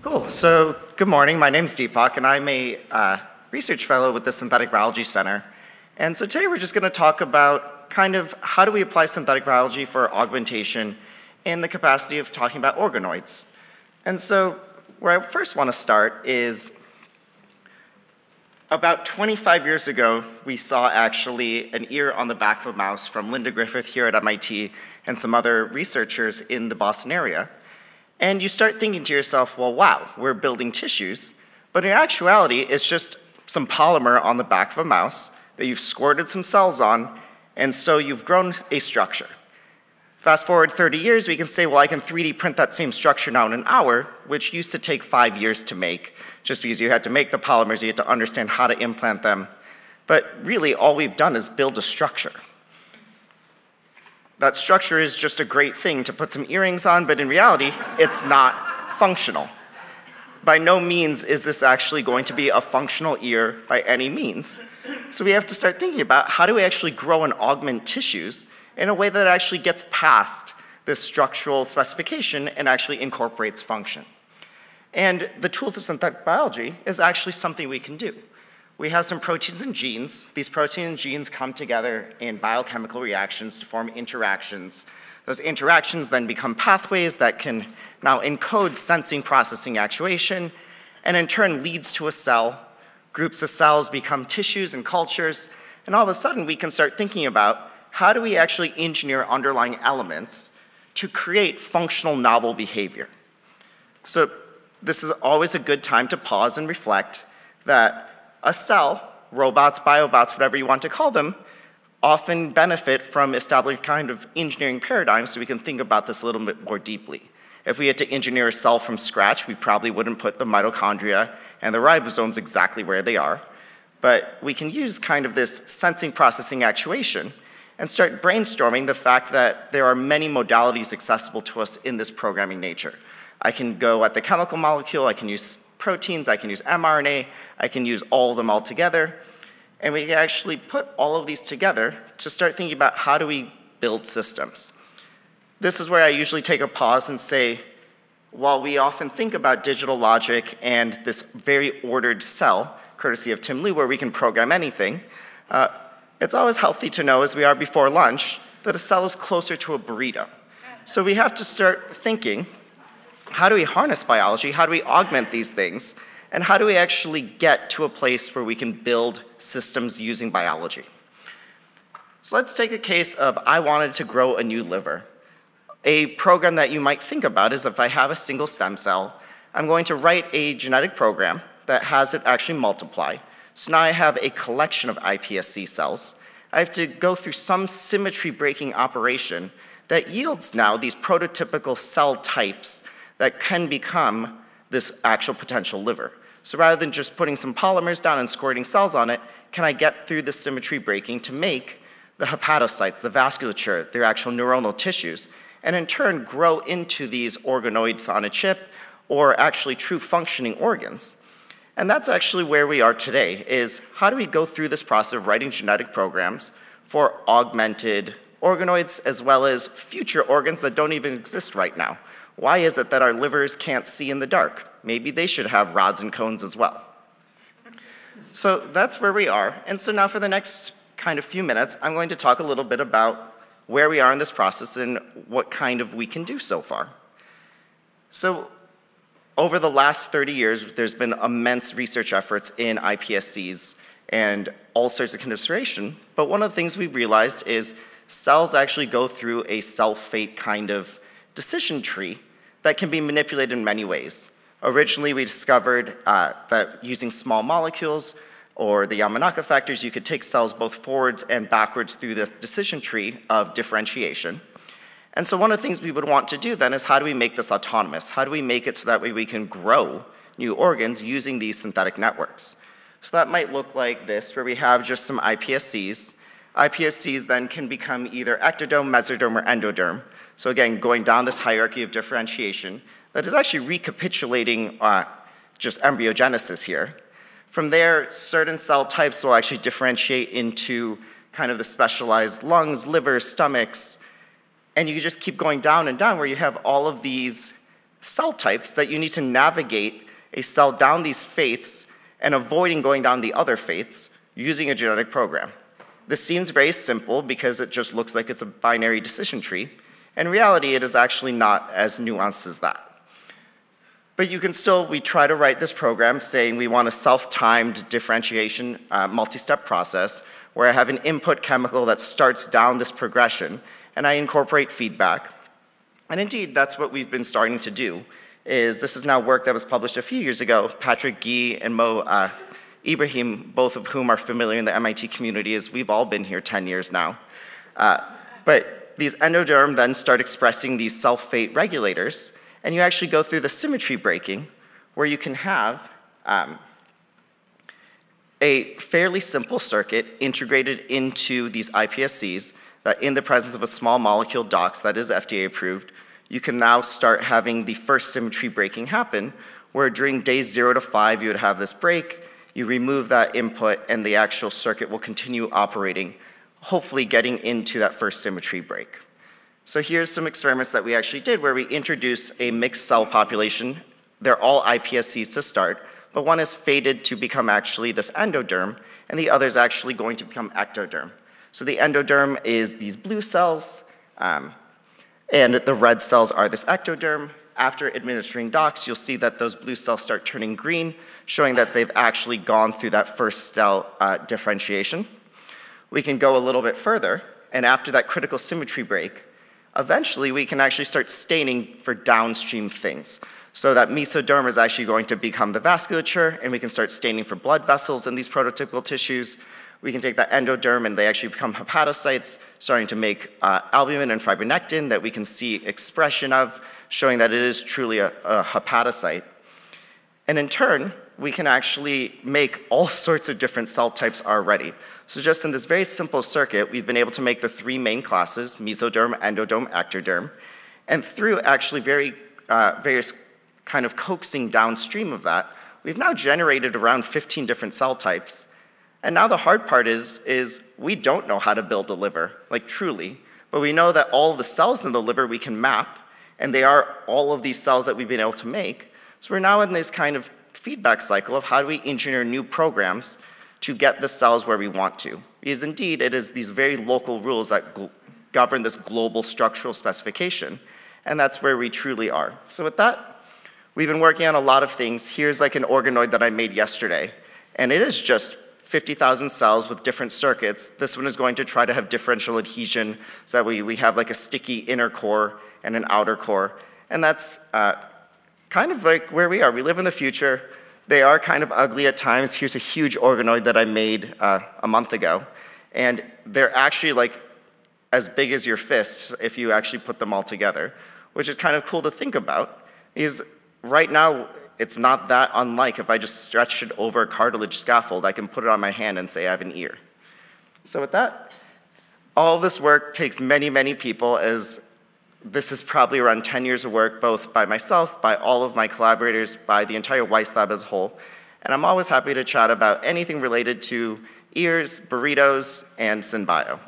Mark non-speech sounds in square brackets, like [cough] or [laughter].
Cool. So, good morning. My name is Deepak, and I'm a uh, research fellow with the Synthetic Biology Center. And so today we're just going to talk about kind of how do we apply synthetic biology for augmentation in the capacity of talking about organoids. And so where I first want to start is about 25 years ago, we saw actually an ear on the back of a mouse from Linda Griffith here at MIT and some other researchers in the Boston area. And you start thinking to yourself, well, wow, we're building tissues. But in actuality, it's just some polymer on the back of a mouse that you've squirted some cells on, and so you've grown a structure. Fast forward 30 years, we can say, well, I can 3D print that same structure now in an hour, which used to take five years to make, just because you had to make the polymers, you had to understand how to implant them. But really, all we've done is build a structure. That structure is just a great thing to put some earrings on, but in reality, it's not functional. By no means is this actually going to be a functional ear by any means. So we have to start thinking about how do we actually grow and augment tissues in a way that actually gets past this structural specification and actually incorporates function. And the tools of synthetic biology is actually something we can do. We have some proteins and genes. These proteins and genes come together in biochemical reactions to form interactions. Those interactions then become pathways that can now encode sensing, processing, actuation, and in turn leads to a cell. Groups of cells become tissues and cultures, and all of a sudden we can start thinking about how do we actually engineer underlying elements to create functional novel behavior? So this is always a good time to pause and reflect that a cell, robots, biobots, whatever you want to call them, often benefit from establishing kind of engineering paradigms so we can think about this a little bit more deeply. If we had to engineer a cell from scratch, we probably wouldn't put the mitochondria and the ribosomes exactly where they are. But we can use kind of this sensing, processing, actuation and start brainstorming the fact that there are many modalities accessible to us in this programming nature. I can go at the chemical molecule, I can use proteins, I can use mRNA, I can use all of them all together, and we can actually put all of these together to start thinking about how do we build systems. This is where I usually take a pause and say, while we often think about digital logic and this very ordered cell, courtesy of Tim Lu, where we can program anything, uh, it's always healthy to know, as we are before lunch, that a cell is closer to a burrito. So we have to start thinking, how do we harness biology? How do we augment these things? And how do we actually get to a place where we can build systems using biology? So let's take a case of I wanted to grow a new liver. A program that you might think about is if I have a single stem cell, I'm going to write a genetic program that has it actually multiply. So now I have a collection of iPSC cells. I have to go through some symmetry breaking operation that yields now these prototypical cell types that can become this actual potential liver. So rather than just putting some polymers down and squirting cells on it, can I get through the symmetry breaking to make the hepatocytes, the vasculature, their actual neuronal tissues, and in turn grow into these organoids on a chip or actually true functioning organs. And that's actually where we are today, is how do we go through this process of writing genetic programs for augmented organoids as well as future organs that don't even exist right now? Why is it that our livers can't see in the dark? Maybe they should have rods and cones as well. So that's where we are. And so now for the next kind of few minutes, I'm going to talk a little bit about where we are in this process and what kind of we can do so far. So over the last 30 years, there's been immense research efforts in iPSCs and all sorts of consideration. But one of the things we realized is cells actually go through a cell fate kind of decision tree that can be manipulated in many ways. Originally, we discovered uh, that using small molecules or the Yamanaka factors, you could take cells both forwards and backwards through the decision tree of differentiation. And so one of the things we would want to do then is how do we make this autonomous? How do we make it so that way we can grow new organs using these synthetic networks? So that might look like this, where we have just some iPSCs. iPSCs then can become either ectoderm, mesoderm, or endoderm. So again, going down this hierarchy of differentiation, that is actually recapitulating uh, just embryogenesis here. From there, certain cell types will actually differentiate into kind of the specialized lungs, livers, stomachs, and you just keep going down and down where you have all of these cell types that you need to navigate a cell down these fates and avoiding going down the other fates using a genetic program. This seems very simple because it just looks like it's a binary decision tree. In reality, it is actually not as nuanced as that. But you can still, we try to write this program saying we want a self-timed differentiation uh, multi-step process where I have an input chemical that starts down this progression and I incorporate feedback. And indeed, that's what we've been starting to do, is this is now work that was published a few years ago. Patrick Gee and Mo uh, Ibrahim, both of whom are familiar in the MIT community, as we've all been here 10 years now. Uh, but these endoderm then start expressing these self-fate regulators, and you actually go through the symmetry breaking, where you can have um, a fairly simple circuit integrated into these iPSCs that in the presence of a small molecule DOX that is FDA approved, you can now start having the first symmetry breaking happen, where during days zero to five, you would have this break, you remove that input, and the actual circuit will continue operating, hopefully getting into that first symmetry break. So here's some experiments that we actually did where we introduce a mixed cell population. They're all iPSCs to start, but one is fated to become actually this endoderm, and the other is actually going to become ectoderm. So the endoderm is these blue cells, um, and the red cells are this ectoderm. After administering DOX, you'll see that those blue cells start turning green, showing that they've actually gone through that first cell uh, differentiation. We can go a little bit further, and after that critical symmetry break, eventually we can actually start staining for downstream things. So that mesoderm is actually going to become the vasculature, and we can start staining for blood vessels in these prototypical tissues. We can take that endoderm and they actually become hepatocytes, starting to make uh, albumin and fibronectin that we can see expression of, showing that it is truly a, a hepatocyte. And in turn, we can actually make all [laughs] sorts of different cell types already. So just in this very simple circuit, we've been able to make the three main classes, mesoderm, endoderm, ectoderm, and through actually very uh, various kind of coaxing downstream of that, we've now generated around 15 different cell types and now the hard part is, is we don't know how to build a liver, like truly, but we know that all the cells in the liver we can map, and they are all of these cells that we've been able to make. So we're now in this kind of feedback cycle of how do we engineer new programs to get the cells where we want to. Because indeed, it is these very local rules that govern this global structural specification, and that's where we truly are. So with that, we've been working on a lot of things. Here's like an organoid that I made yesterday, and it is just 50,000 cells with different circuits. This one is going to try to have differential adhesion so that we, we have like a sticky inner core and an outer core. And that's uh, kind of like where we are. We live in the future. They are kind of ugly at times. Here's a huge organoid that I made uh, a month ago. And they're actually like as big as your fists if you actually put them all together, which is kind of cool to think about. Is right now, it's not that unlike if I just stretch it over a cartilage scaffold, I can put it on my hand and say I have an ear. So with that, all this work takes many, many people as this is probably around 10 years of work, both by myself, by all of my collaborators, by the entire Weiss Lab as a whole. And I'm always happy to chat about anything related to ears, burritos, and SynBio.